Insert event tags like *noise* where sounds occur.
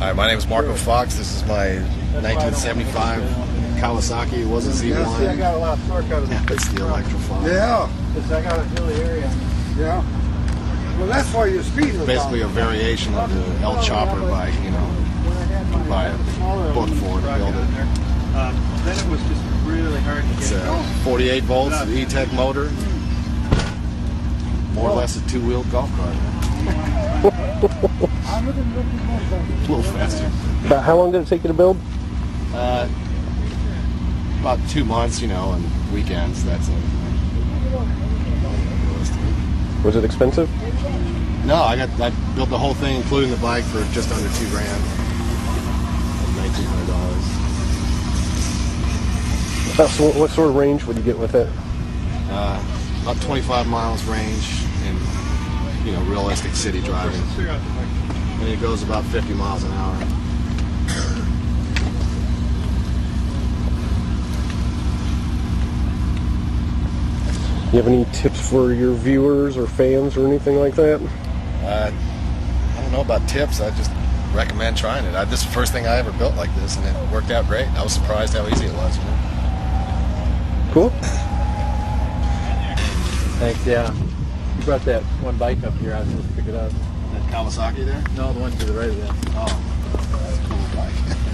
My name is Marko Fox. This is my 1975 Kawasaki. It was a Yeah, see, I Z1. got a lot of torque out of. It's the Electrify. Yeah. Because I got a hilly area. Yeah. Well, that's why you're speeding. Basically a variation of the El Chopper bike, you know. Buy a book for it to build it. Um, then it was just really hard to It's get. a 48 volts Etek motor. More or less a two-wheeled golf cart. A little faster. About how long did it take you to build? Uh, about two months, you know, and weekends. That's it. Was it expensive? No, I got I built the whole thing, including the bike, for just under two grand, nineteen hundred dollars. So what, sort of range would you get with it? Uh, about twenty-five miles range in you know realistic city driving, and it goes about fifty miles an hour. You have any tips for your viewers or fans or anything like that? Uh, I don't know about tips. I just recommend trying it. I, this is the first thing I ever built like this, and it worked out great. I was surprised how easy it was. You know? Cool. Thanks, yeah. You brought that one bike up here. I was supposed to pick it up. That Kawasaki there. No, the one to the right of that. Oh, that's a cool bike. *laughs*